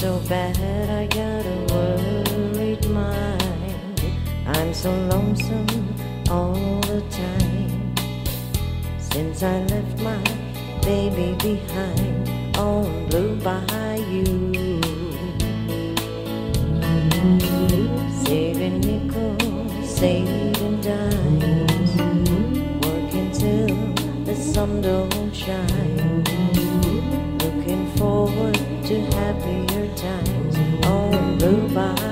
so bad I got a worried mind. I'm so lonesome all the time. Since I left my baby behind on Blue Bayou. Saving nickels, saving dimes. Working till the sun don't shine to happier times on Blue Bayou.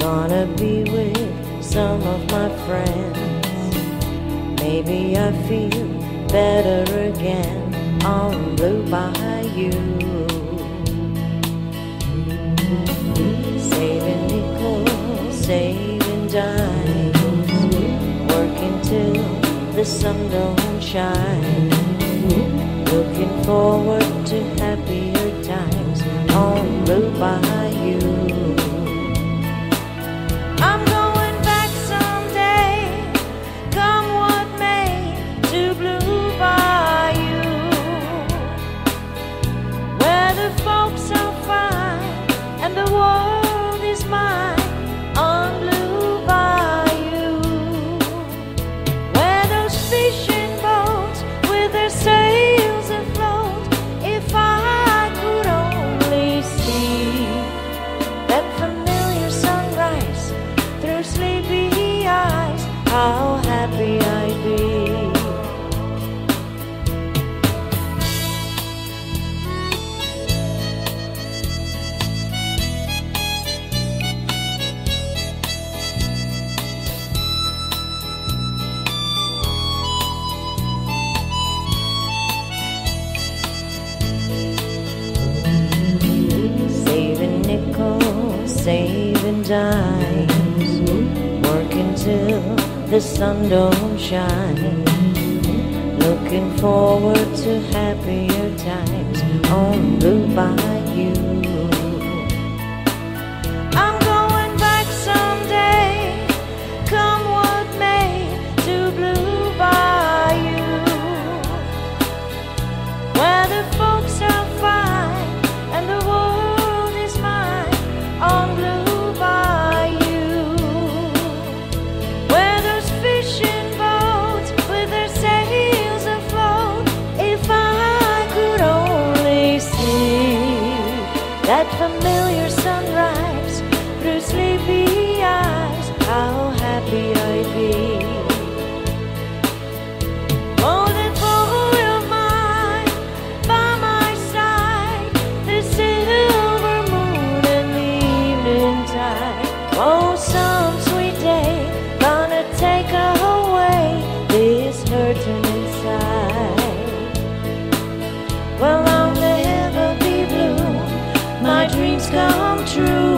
Gonna be with some of my friends. Maybe I feel better again on Blue Bayou. Saving nickels, saving dimes, working till the sun don't shine. Looking forward to saving dimes, working till the sun don't shine. Looking forward to happier times on Blue Bayou. That familiar sunrise through sleepy true.